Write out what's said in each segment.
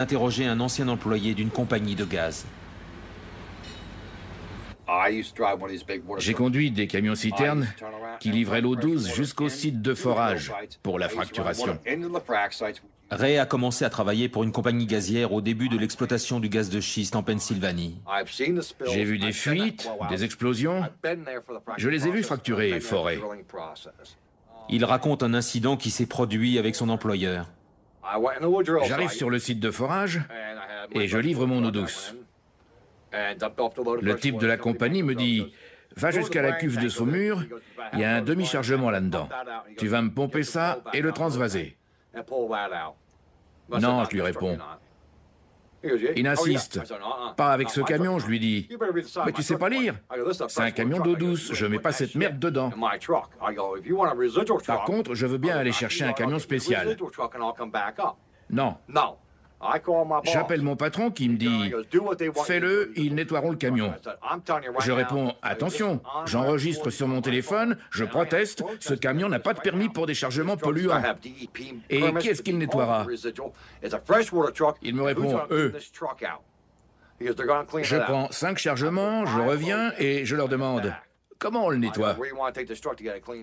interroger un ancien employé d'une compagnie de gaz. J'ai conduit des camions-citernes qui livraient l'eau douce jusqu'au site de forage pour la fracturation. Ray a commencé à travailler pour une compagnie gazière au début de l'exploitation du gaz de schiste en Pennsylvanie. J'ai vu des fuites, des explosions. Je les ai vus fracturer et forer. Il raconte un incident qui s'est produit avec son employeur. J'arrive sur le site de forage et je livre mon eau douce. Le type de la compagnie me dit Va jusqu'à la cuve de Saumur, il y a un demi-chargement là-dedans. Tu vas me pomper ça et le transvaser. Non, je lui réponds. Il insiste. Pas avec ce camion, je lui dis. Mais tu sais pas lire C'est un camion d'eau douce, je mets pas cette merde dedans. Par contre, je veux bien aller chercher un camion spécial. Non. J'appelle mon patron qui me dit Fais-le, ils nettoieront le camion. Je réponds Attention, j'enregistre sur mon téléphone, je proteste, ce camion n'a pas de permis pour des chargements polluants. Et qui est-ce qu'il nettoiera Il me répond Eux. Je prends cinq chargements, je reviens et je leur demande Comment on le nettoie?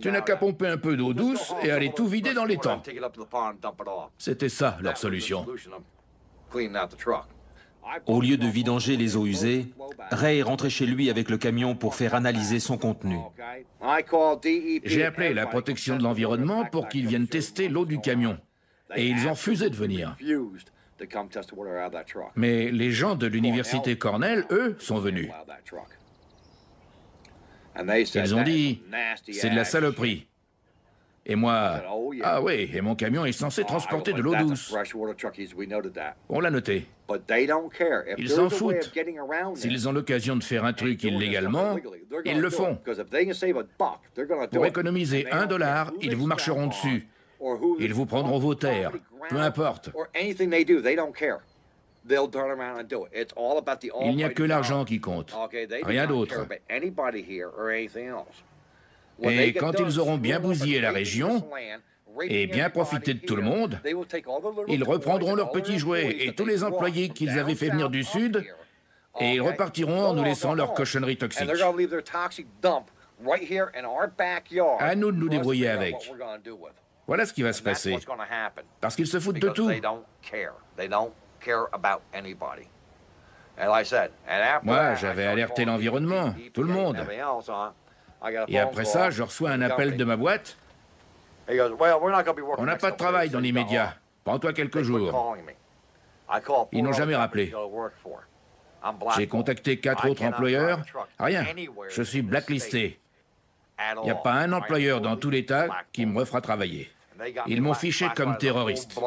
Tu n'as qu'à pomper un peu d'eau douce et aller tout vider dans les temps. C'était ça leur solution. Au lieu de vidanger les eaux usées, Ray est rentré chez lui avec le camion pour faire analyser son contenu. J'ai appelé la protection de l'environnement pour qu'ils viennent tester l'eau du camion. Et ils ont refusé de venir. Mais les gens de l'université Cornell, eux, sont venus. Ils ont dit, c'est de la saloperie. Et moi, ah oui, et mon camion est censé transporter de l'eau douce. On l'a noté. Ils s'en foutent. S'ils ont l'occasion de faire un truc illégalement, ils le font. Pour économiser un dollar, ils vous marcheront dessus. Ils vous prendront vos terres, peu importe. Il n'y a que l'argent qui compte, rien d'autre. Et quand ils auront bien bousillé la région et bien profité de tout le monde, ils reprendront leurs petits jouets et tous les employés qu'ils avaient fait venir du Sud et ils repartiront en nous laissant leurs cochonneries toxiques. À nous de nous débrouiller avec. Voilà ce qui va se passer. Parce qu'ils se foutent de tout. Moi, j'avais alerté l'environnement, tout le monde. Et après ça, je reçois un appel de ma boîte. On n'a pas de travail dans l'immédiat. Prends-toi quelques jours. Ils n'ont jamais rappelé. J'ai contacté quatre autres employeurs. Rien. Je suis blacklisté. Il n'y a pas un employeur dans tout l'État qui me refera travailler. Ils m'ont fiché comme terroriste.